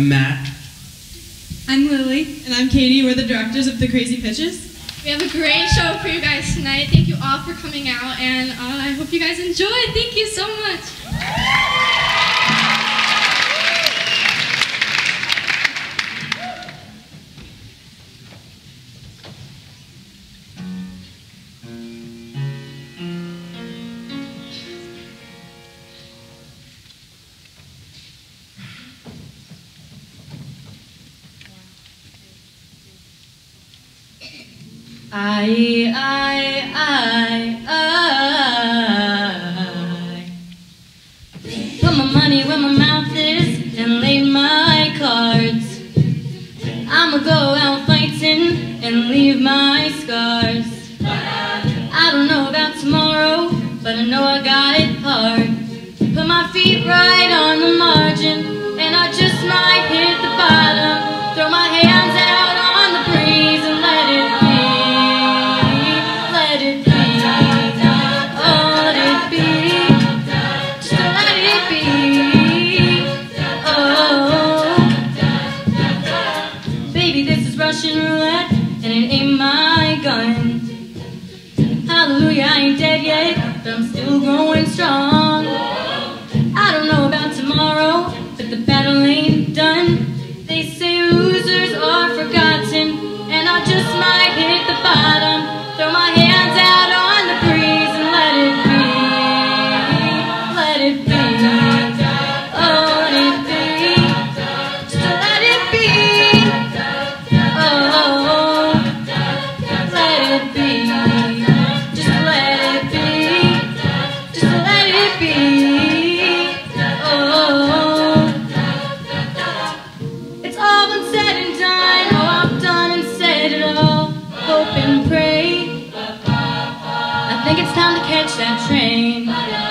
I'm Matt. I'm Lily. And I'm Katie. We're the directors of The Crazy Pitches. We have a great show for you guys tonight. Thank you all for coming out, and uh, I hope you guys enjoy. Thank you so much. Aí that train.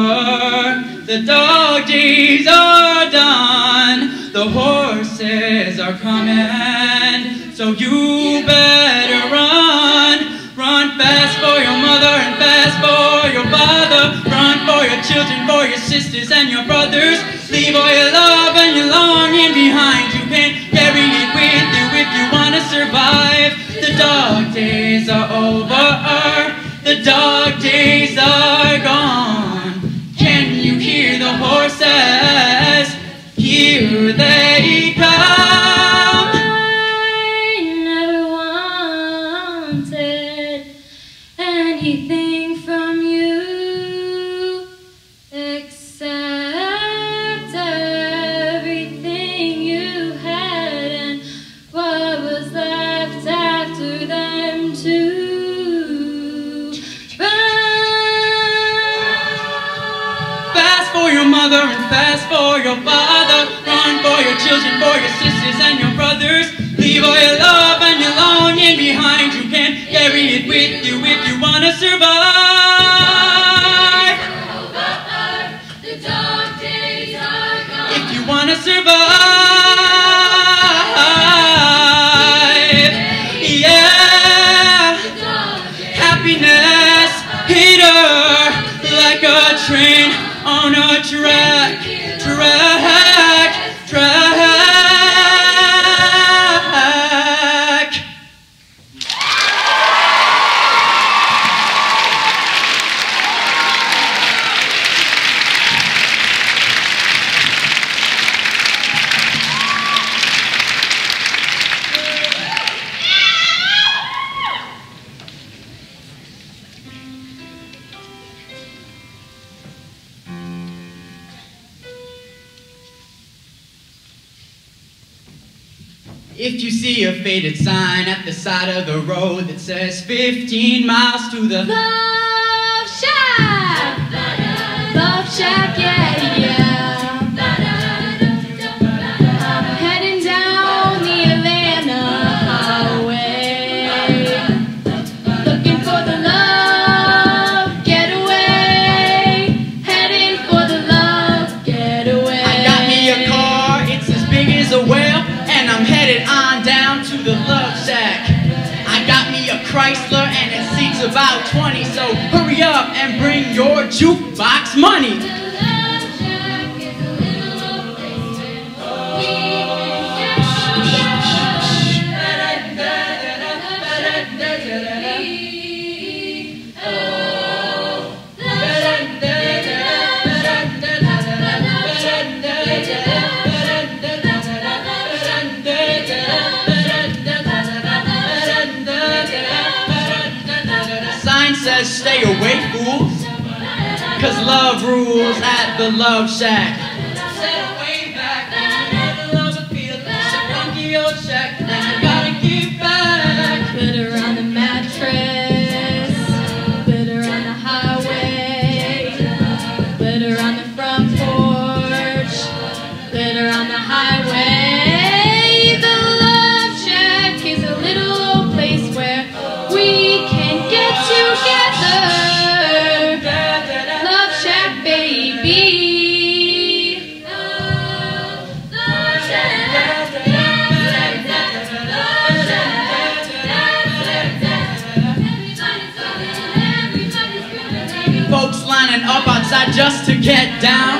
door. The doggies are done. The horses are coming. So you better run. Run fast for your mother and fast for your father. Run for your children, for your sisters and your brothers. Leave all your love and your longing behind. You can carry it with you if you want to survive. The dog days are over. The dog days are anything from you except everything you had and what was left after them too. Fast for your mother and fast for your father children, for your sisters and your brothers. Leave all your love and your longing behind. You can carry it with you if you wanna survive. If you wanna survive, yeah. Happiness hit her like a train on a track, side of the road that says 15 miles to the 20, so hurry up and bring your jukebox money. Cause love rules at the Love Shack. Down.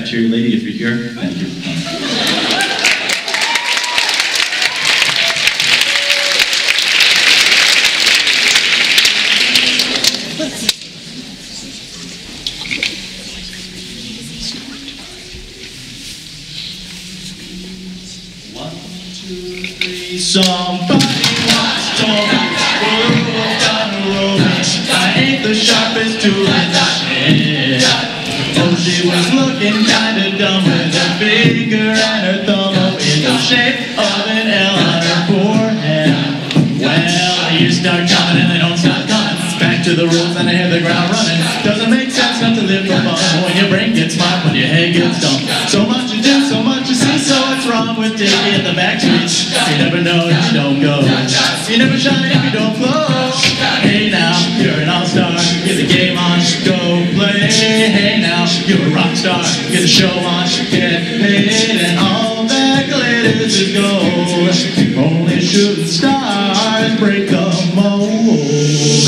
Cafeteria lady, if you're here, thank you mold.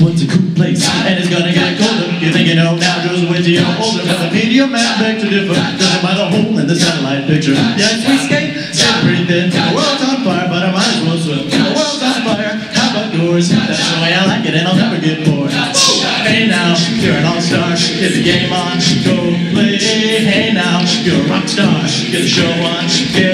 What's a cool place? And it's gonna get colder. You think you oh, know now, just wait till you're older. But the media man beg to differ. Doesn't matter hole in the satellite picture. Yes, we skate, sit pretty thin. The world's on fire, but I might as well swim. The world's on fire, how about yours? That's the way I like it, and I'll never get bored. Hey now, you're an all-star. Get the game on, go play. Hey now, you're a rock star. Get the show on, get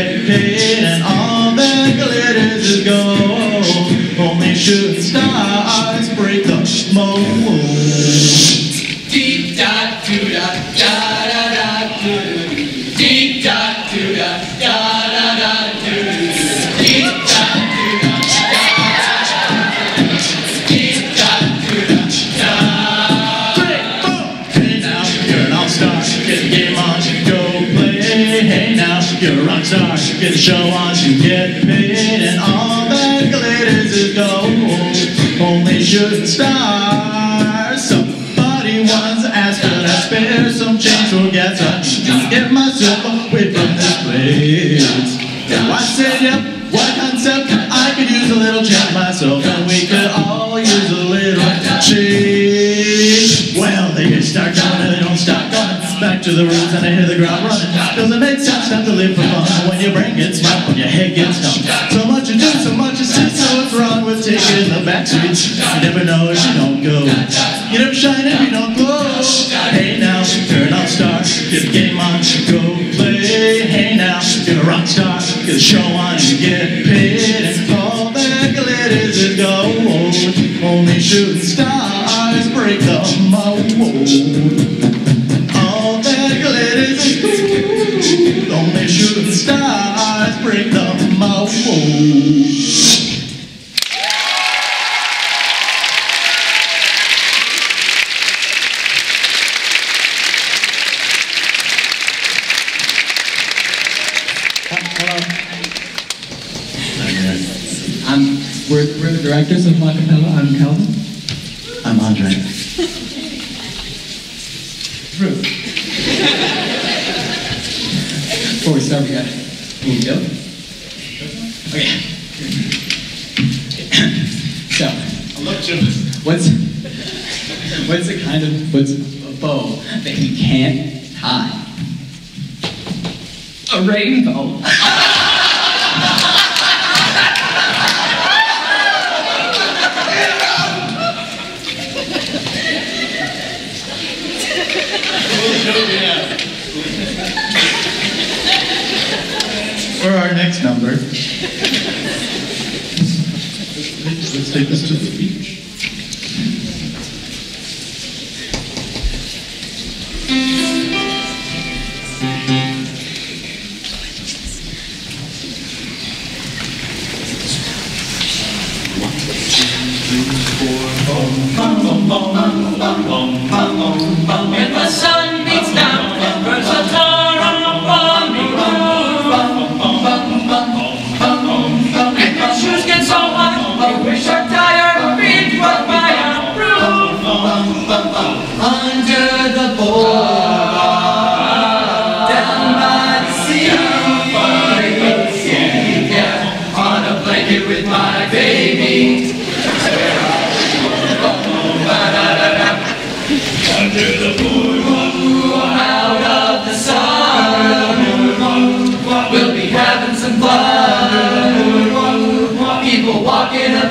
star. Get the show on, you get paid, and all that glitters is gold. Only shooting stars. Somebody once asked, could I spare some change for gas? I to get myself away from this place. And I said, yep, what concept? I could use a little change myself, and we could all use a little change. Well, they can start coming to the roots and I hit the ground running. Doesn't make sense not to live for fun when your brain gets smart, when your head gets dumb. So much you do, so much you see, so what's wrong with taking the back streets? You never know if you don't go. You never shine if you don't glow. Hey now, you're an all-star. Get the game on, go play. Hey now, you're a rock star. Get the show on, you get paid. And all that glitters is gold. Only shooting stars break the mold. I'm, we're, we're the directors of Macapella. I'm Calvin. I'm Andre. Ruth. Before we start, we got a little joke. Okay. so, what's what's the kind of what's a bow that you can't tie? A rainbow. For our next number, let's take this to the beach. When the sun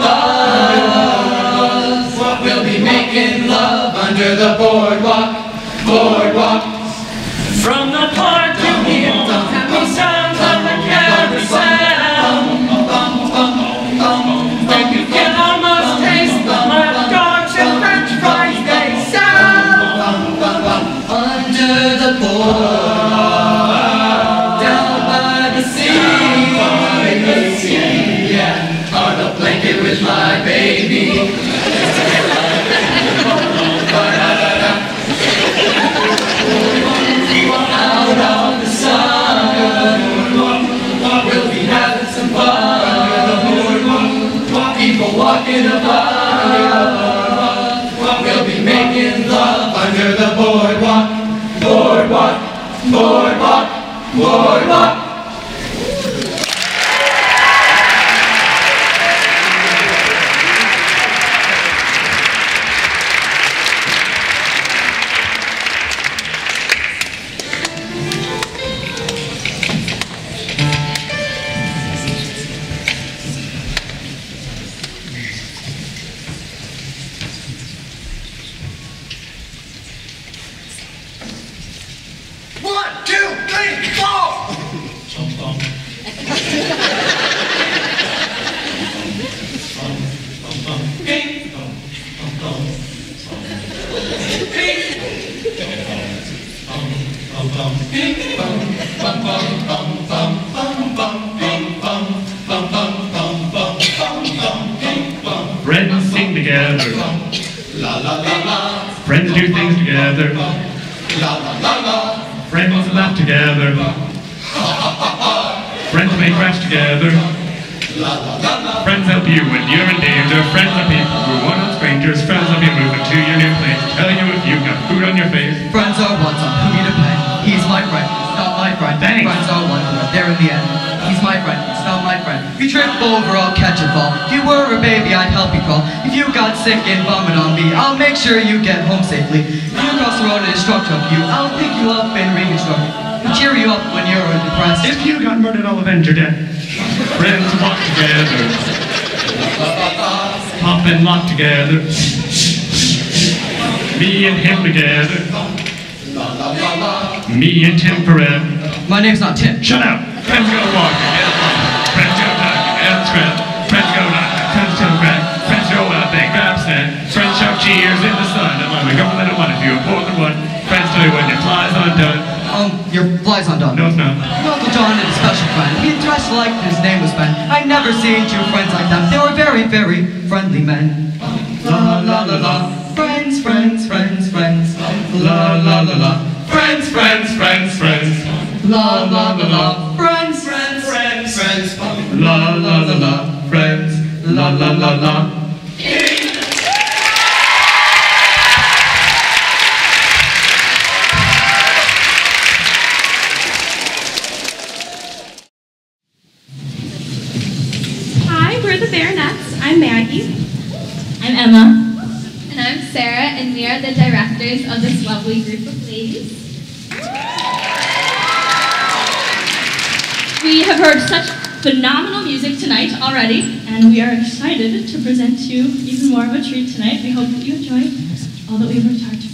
love. We'll be making love under the boardwalk, boardwalk. name's not Tim. Shut up. Frenzo Walker. Frenzo Duncan. Elsgren. Frenzo Duncan. Frenzo Red. Frenzo Big Friends shout Cheers in the sun. I'm like, I'm a little one if you're a Portland one. you when your fly's undone. Um, your fly's undone. No, it's not. Uncle John had a special friend. He dressed like his name was Ben. I never seen two friends like that. They were very, very friendly men. La la la la. Friends, friends, friends, friends. La la la la. Friends, friends, friends la la la la. Friends, friends, friends, friends. La la la la. Friends, la la la la. already, and we are excited to present to you even more of a treat tonight. We hope that you enjoy all that we've talked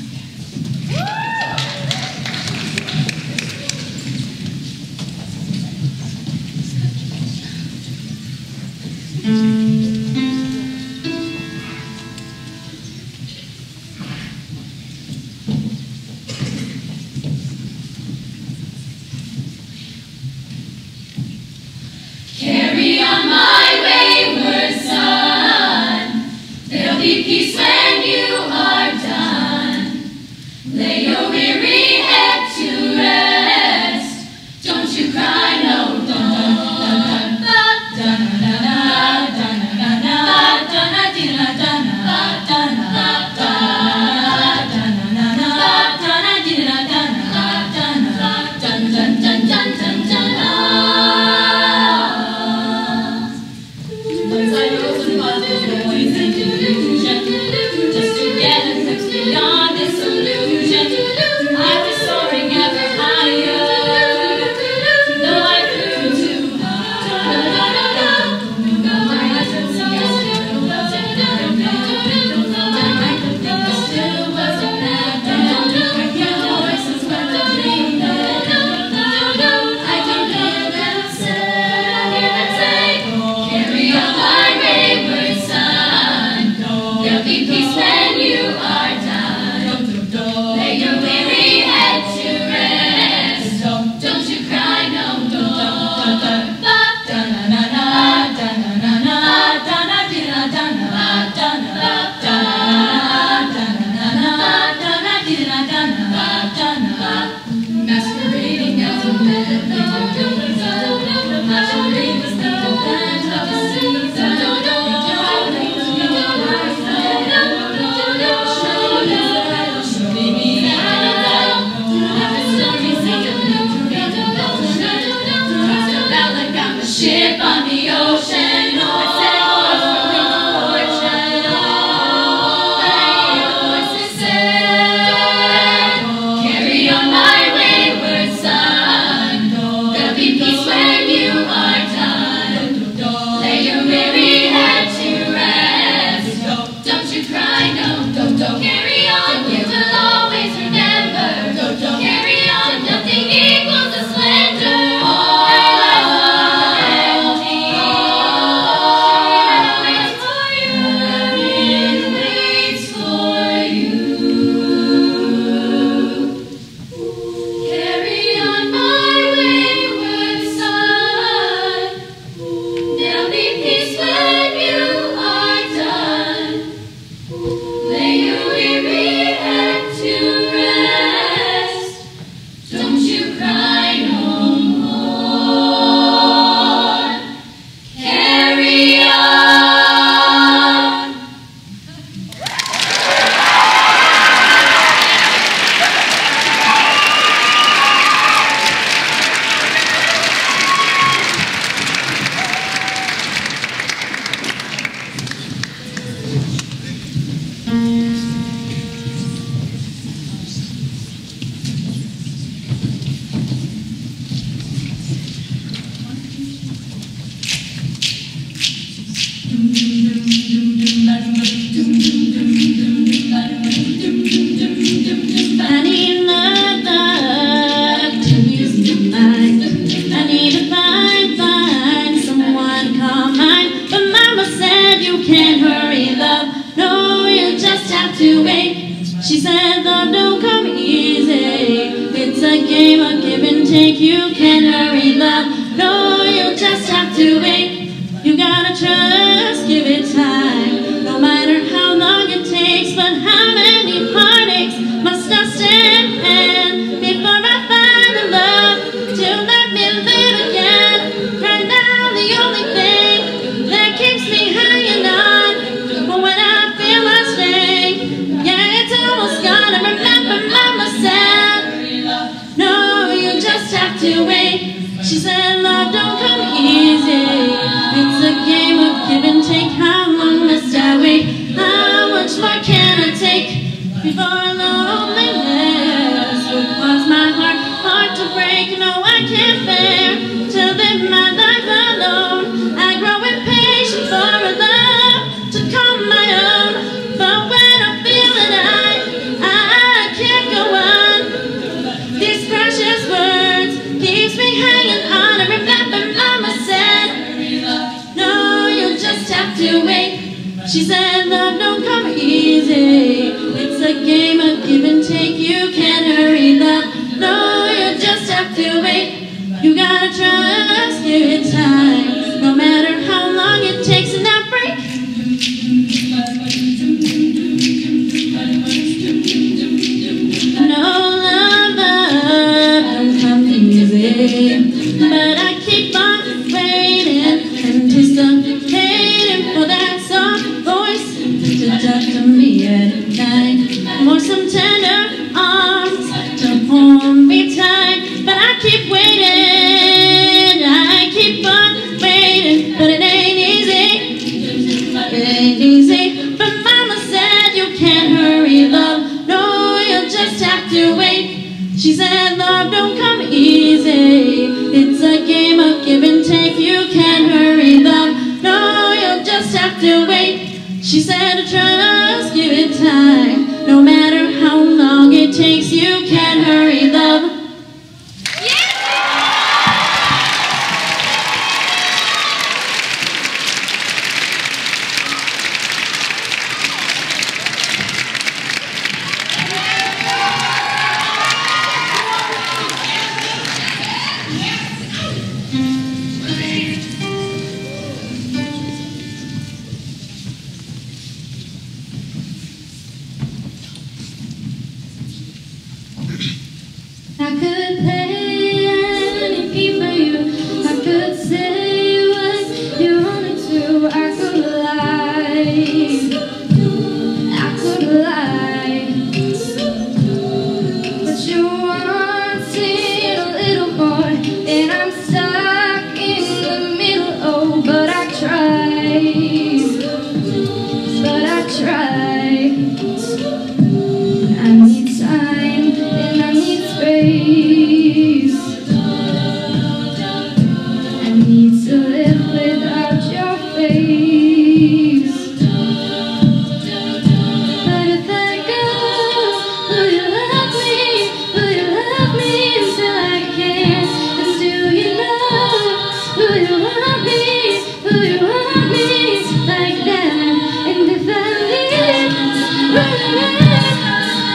easy,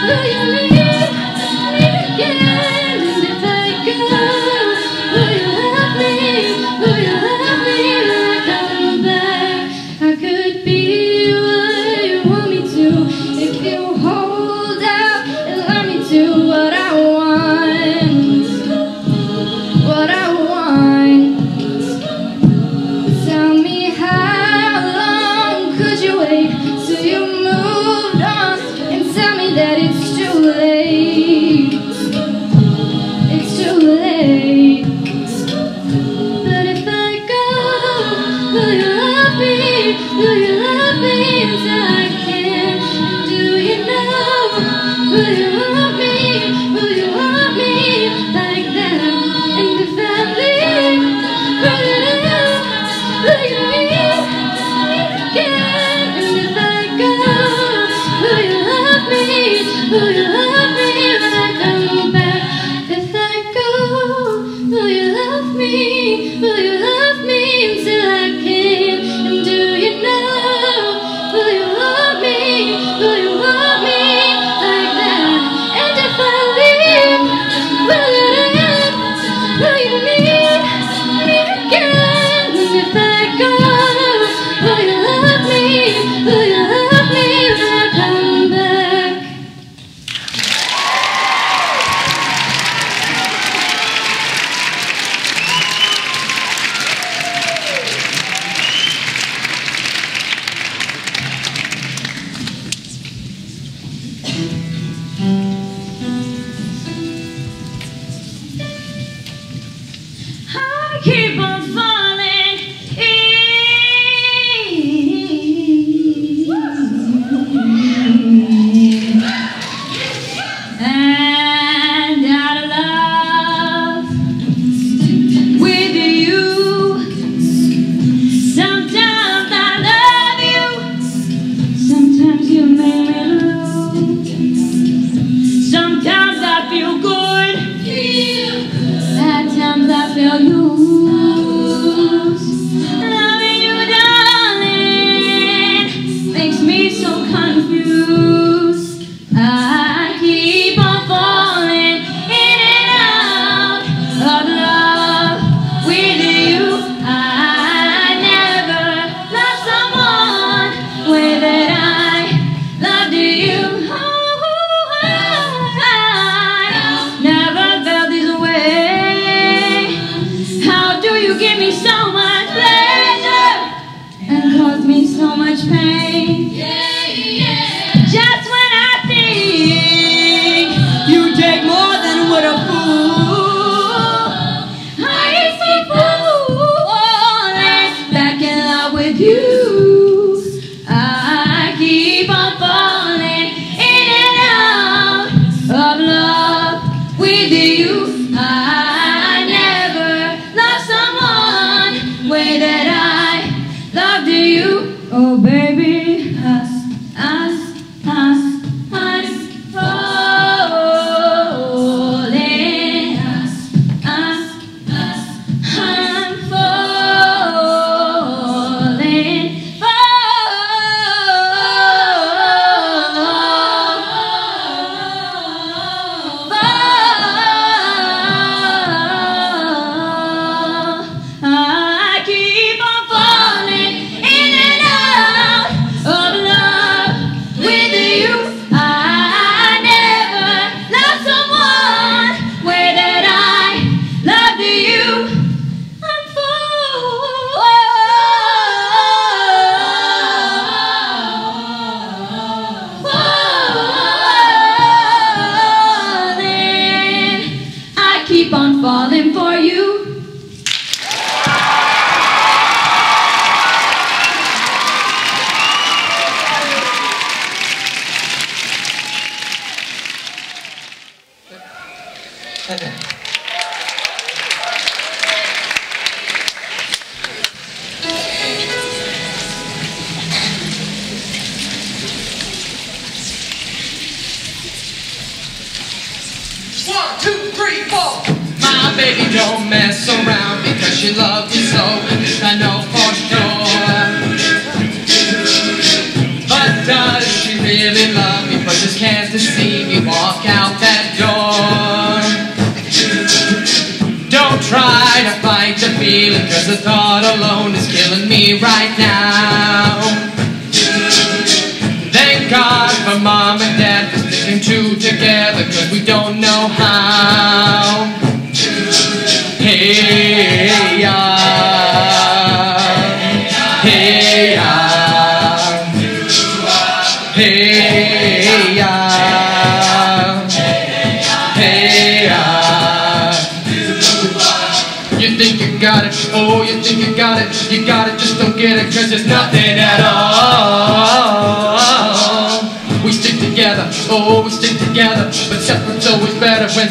you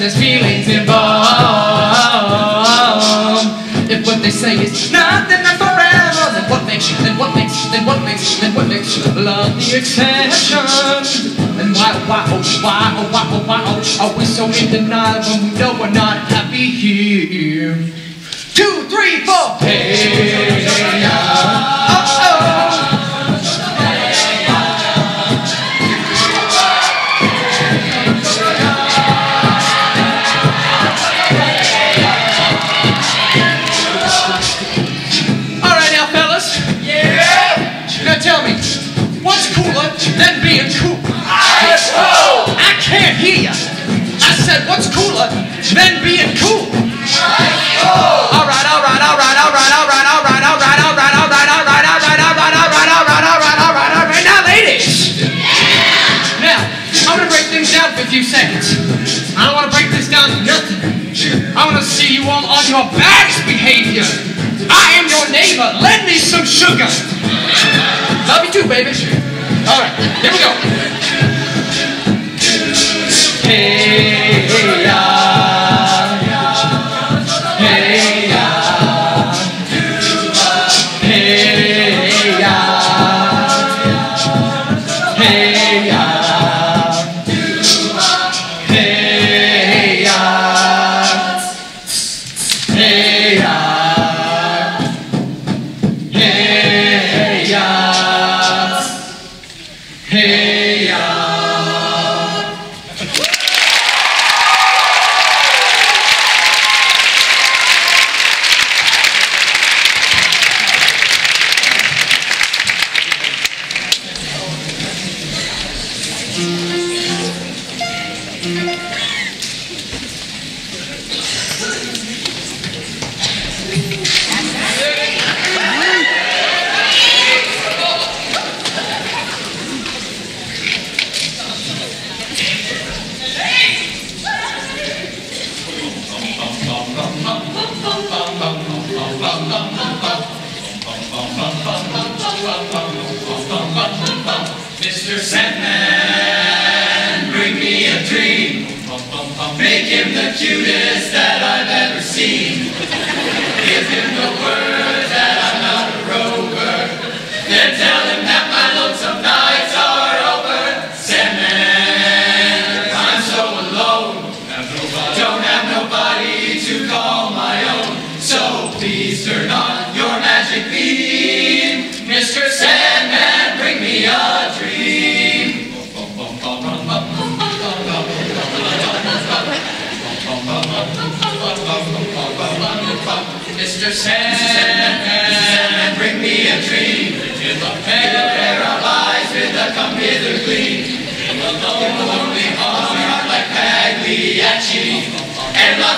there's feelings involved. If what they say is nothing that's forever, then what makes, then what makes, then what makes, then what makes love the exception? And why, why, oh, why, oh, why, oh, why, oh, are we so in denial when we know we're not happy here? Two, three, four. Hey. Oh, oh. What's cooler than being cool? All right, all right, all right, all right, all right, all right, all right, all right, all right, all right, all right, all right, all right, all right, all right, all right, all right. Now, ladies. Now, I'm gonna break things down for a few seconds. I don't want to break this down to nothing. I want to see you all on your best behavior. I am your neighbor. Lend me some sugar. Love you too, baby.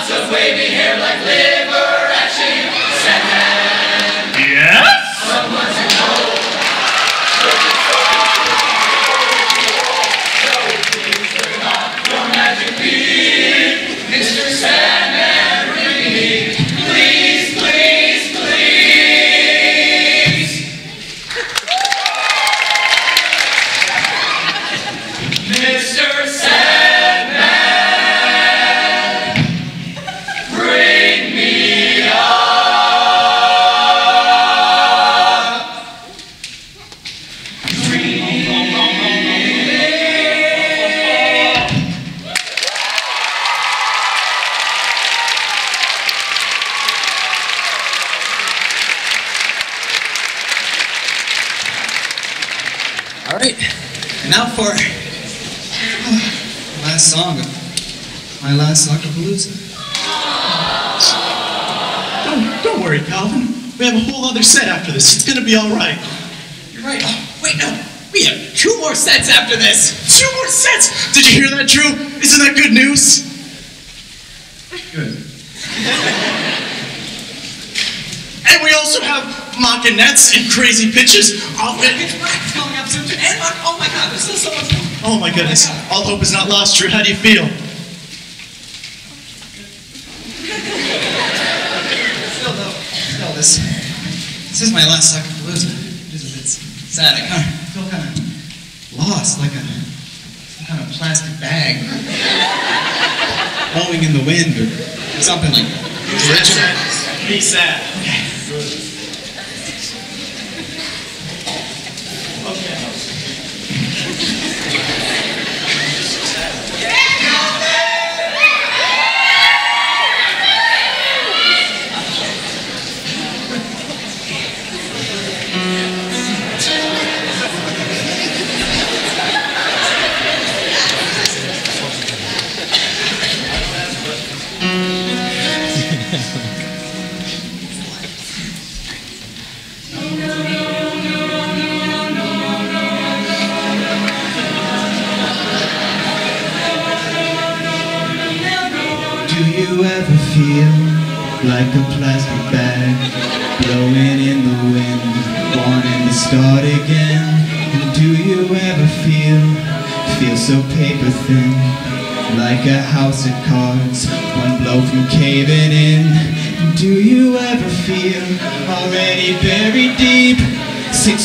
just wavy hair like Liz. This. It's gonna be all right. You're right. Oh, wait, no. We have two more sets after this. Two more sets! Did you hear that, Drew? Isn't that good news? Good. And we also have Macanettes and crazy pitches. Oh, all Pitch coming up soon. And, oh my God, there's still so much. Oh my goodness. All hope is not lost, Drew. How do you feel? Still, though, still, this This is my last Suckapalooza. It is a bit sad. I kind of feel kind of lost, like a some kind of plastic bag blowing in the wind or something like that. Be sad. Do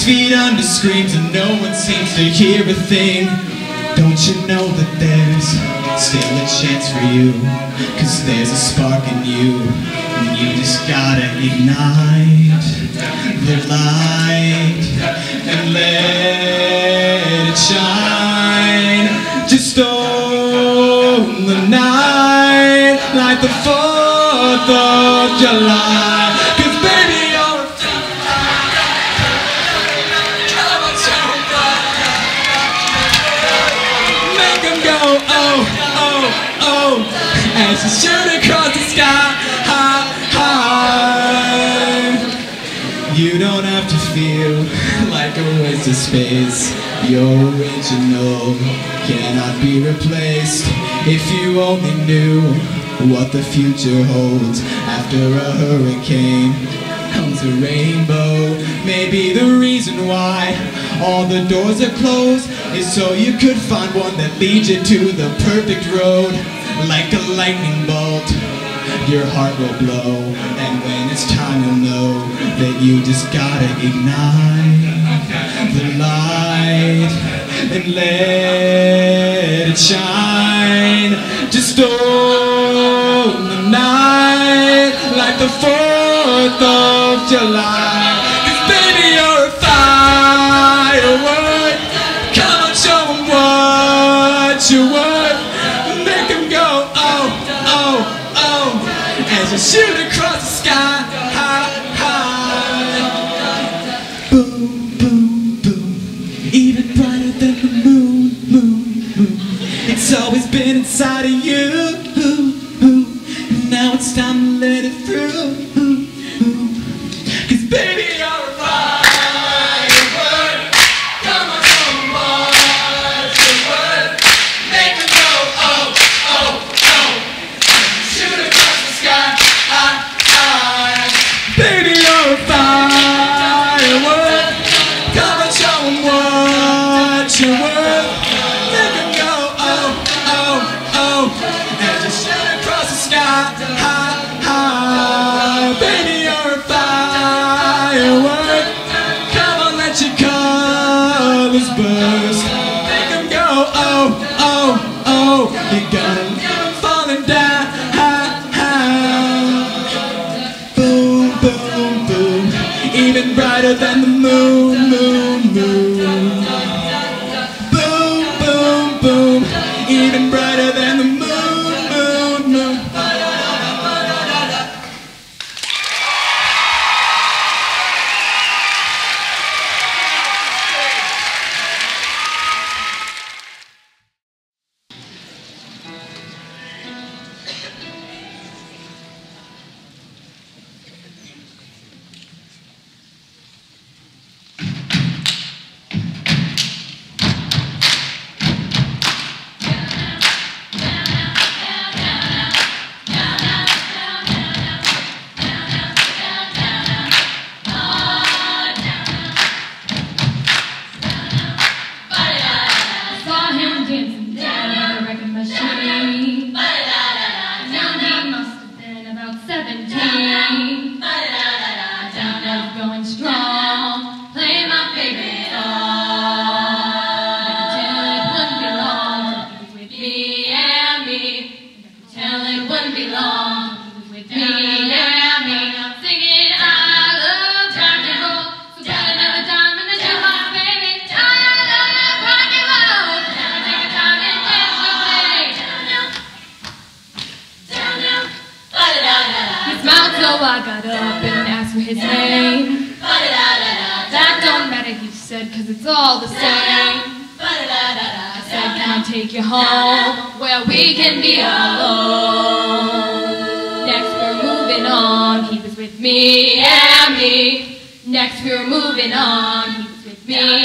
six feet under screams and no one seems to hear a thing? Don't you know that there's still a chance for you? Cause there's a spark in you, and you just gotta ignite the light and let it shine. Just own the night like the 4th of July. Your original cannot be replaced. If you only knew what the future holds after a hurricane comes a rainbow. Maybe the reason why all the doors are closed is so you could find one that leads you to the perfect road. Like a lightning bolt, your heart will blow. And when it's time, you'll know that you just gotta ignite and let it shine. Just own the night like the 4th of July. Take you home where we can be alone. Next we're moving on, he was with me and me. Next we're moving on, he was with me.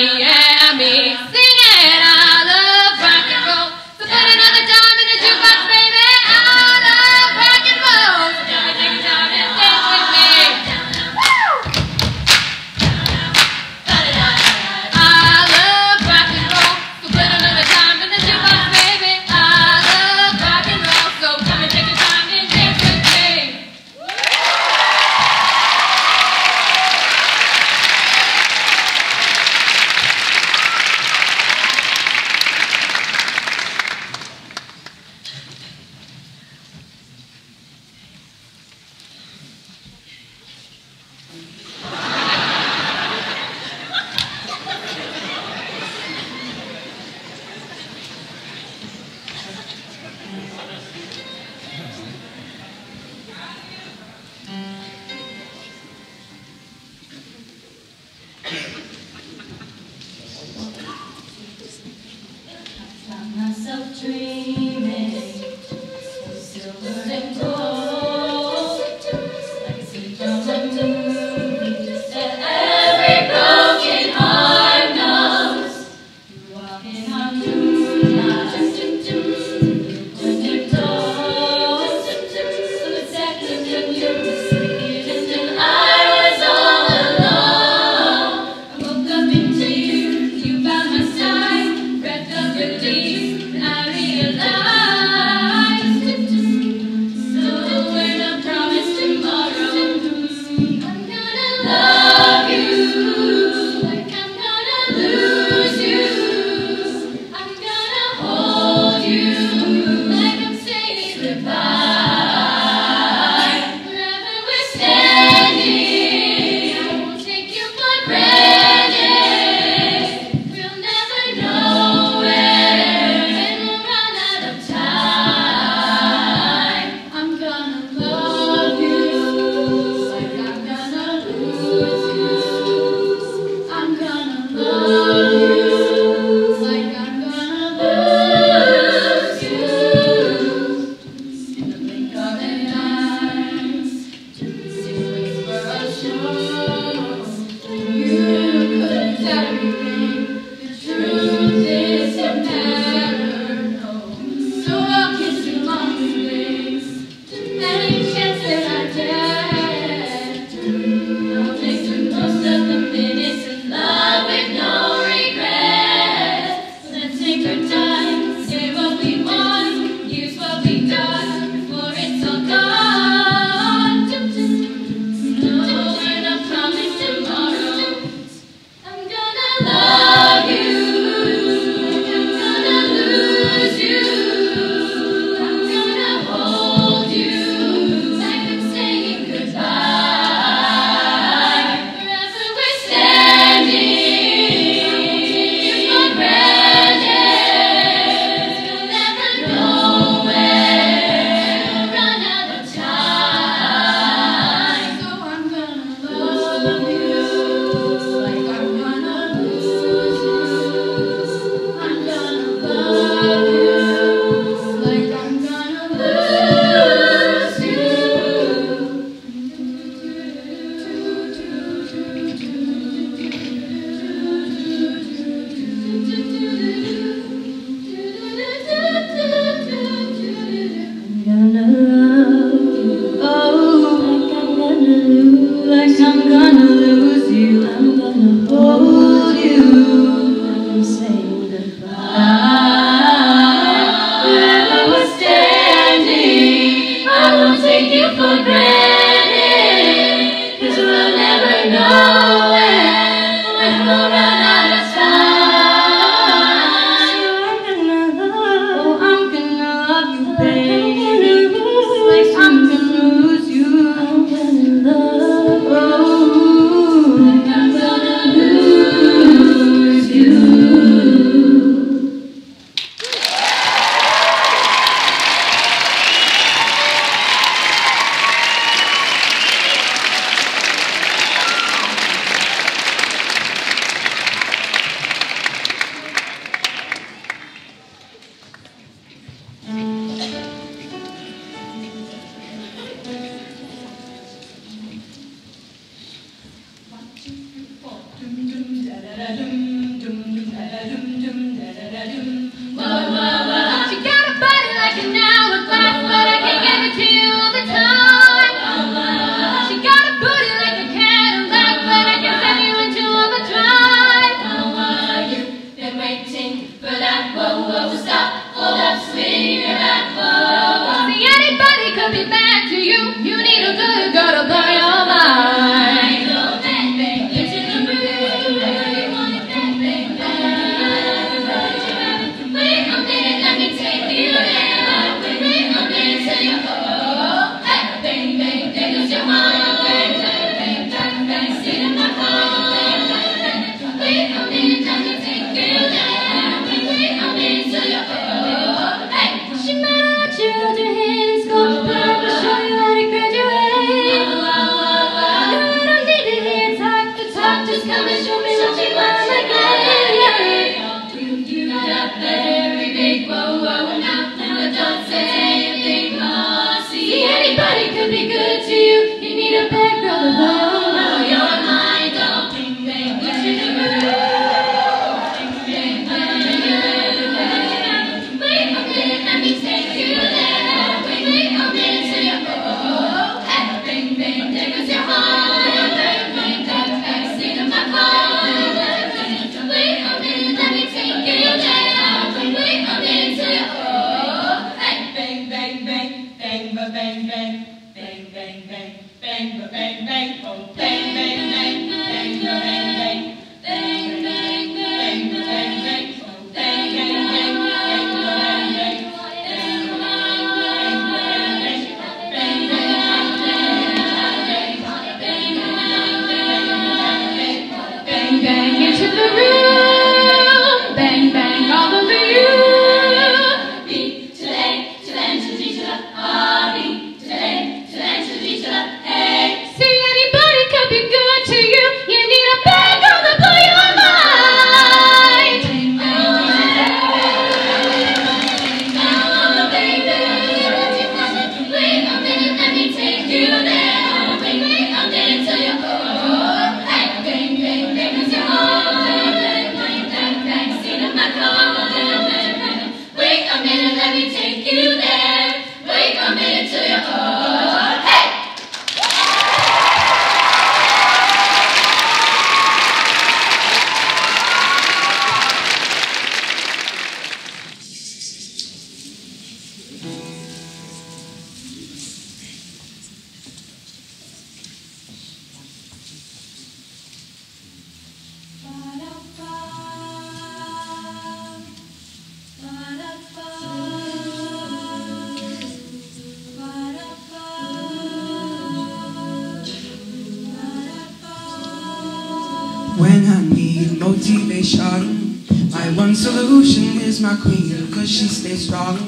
My one solution is my queen, cause she stays strong.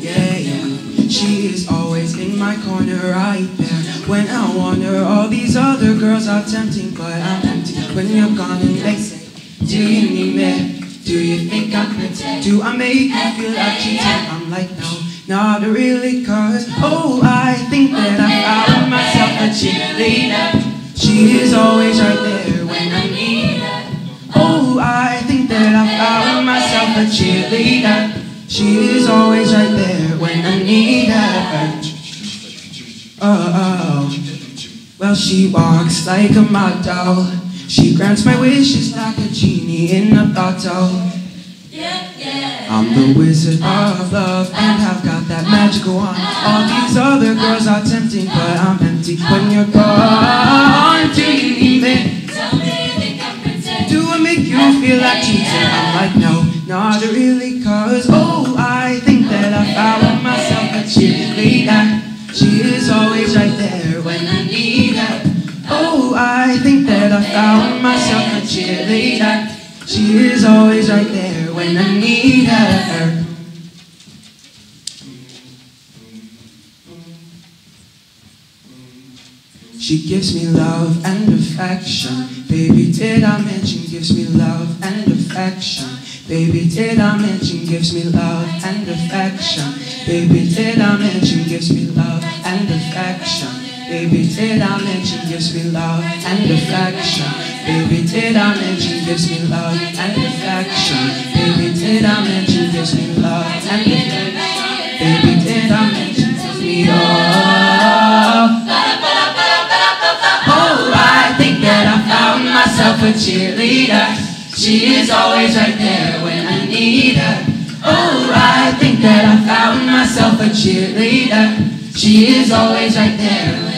Yeah, yeah. She is always in my corner right there. When I want her, all these other girls are tempting, but I'm empty. When you're gone and they say, Do you need me? Do you think I'm pretty? Do I make you feel like cheating? I'm like, no, not really, cause oh, I think that I found myself a cheerleader. She is always right there I think that I found myself a cheerleader. She is always right there when I need her. Oh, oh. Well, she walks like a model. She grants my wishes like a genie in a bottle. Yeah, yeah. I'm the wizard of love and I've got that magical wand. All these other girls are tempting, but I'm empty when you're gone. Do you need me? You feel like cheating? I'm like, no, not really, cause oh, I think that I found myself a cheerleader. She is always right there when I need her. Oh, I think that I found myself a cheerleader. She is always right there when I need her. She gives me love and affection. Baby, did I mention gives me love and affection? Baby, did I mention gives me love and affection? Baby, did I mention gives me love and affection? Baby, did I mention gives me love and affection? Baby, did I mention gives me love and affection? Baby, did I mention gives me love and affection? Baby, did I mention gives me love? a cheerleader. She is always right there when I need her. Oh, I think that I found myself a cheerleader. She is always right there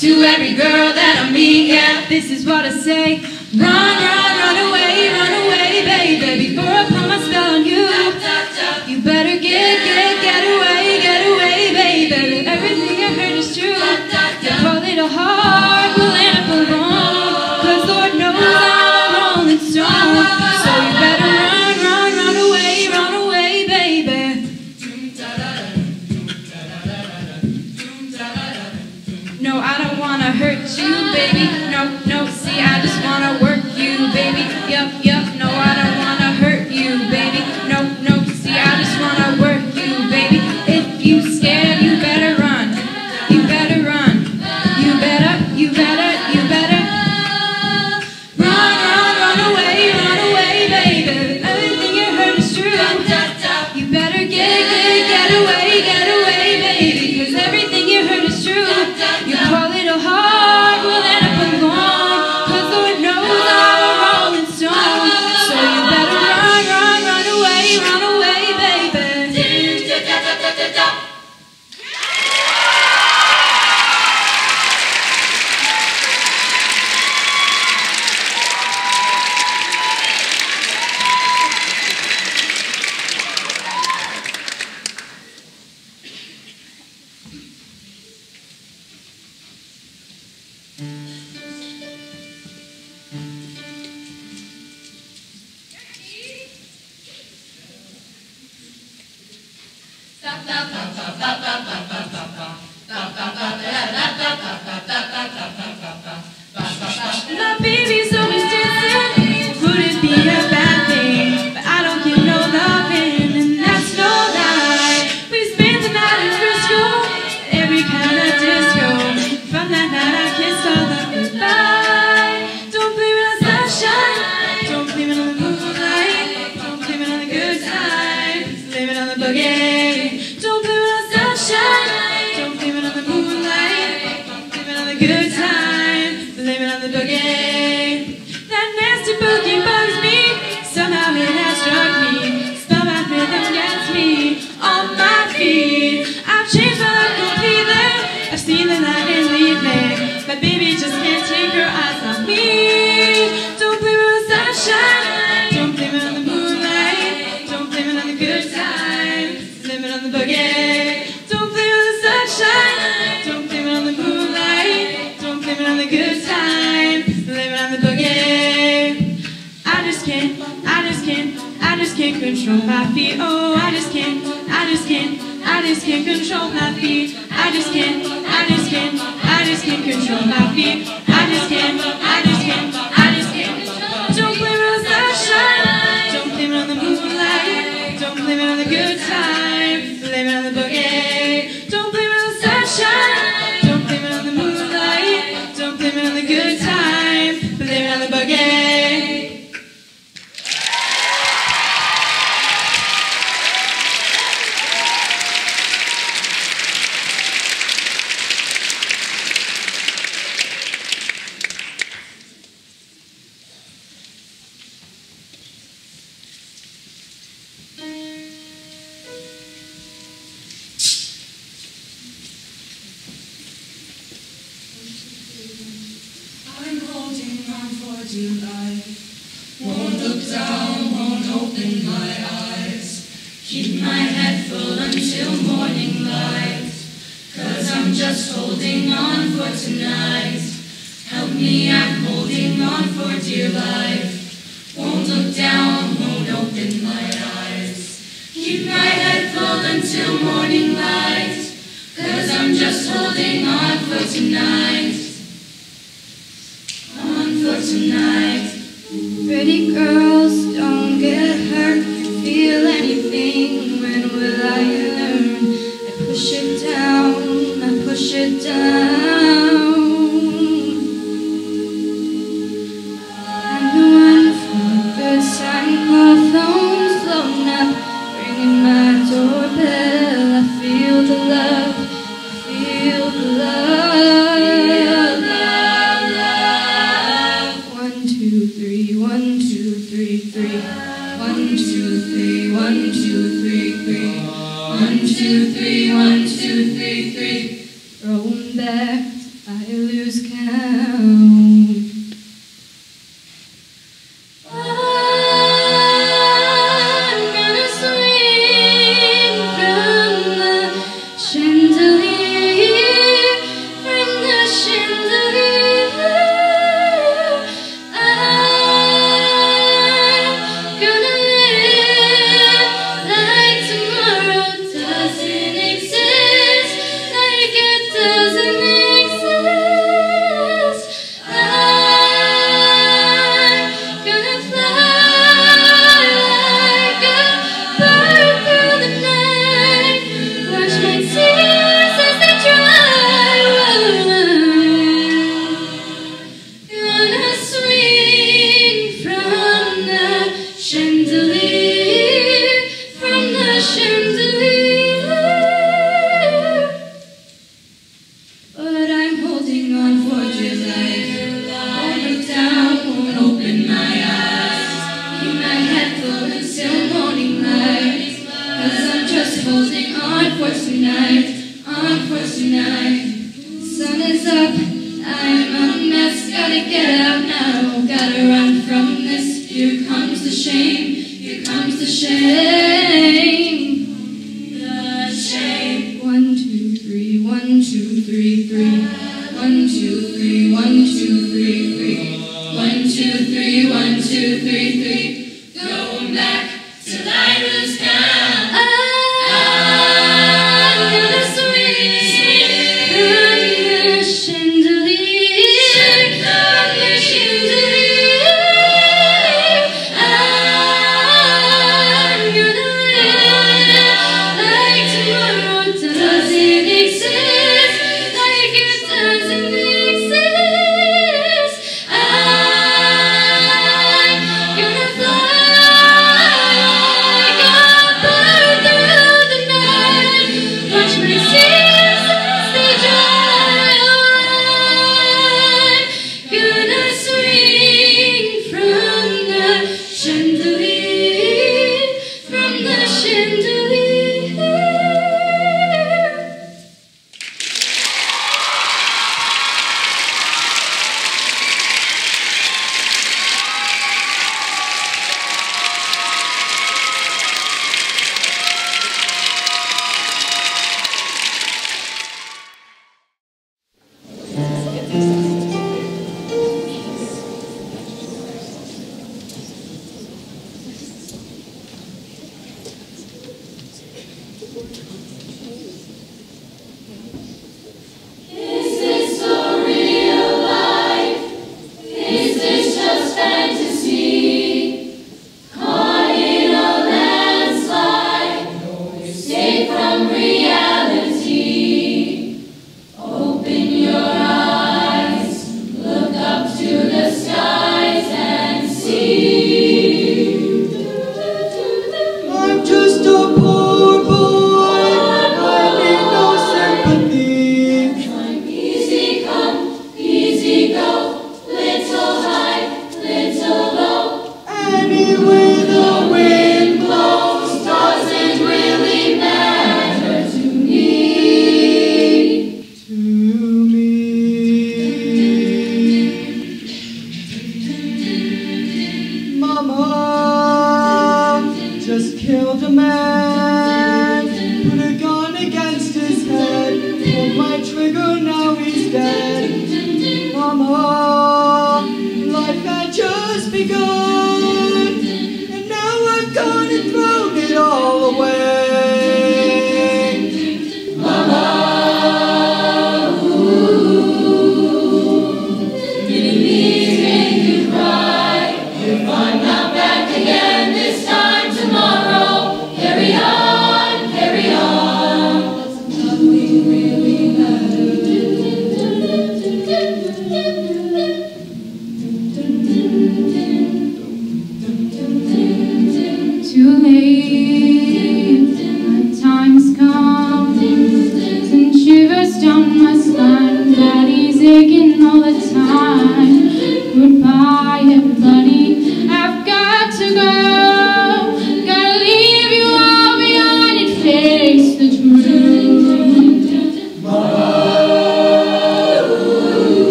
to every girl that I meet. Yeah, this is what I say. Run, run, run away, run away, baby, before I my feet. Oh, I just can't, I just can't, I just can't control my feet. I just can't, I just can't, I just can't control my feet.